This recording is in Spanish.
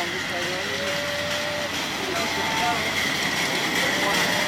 administrador y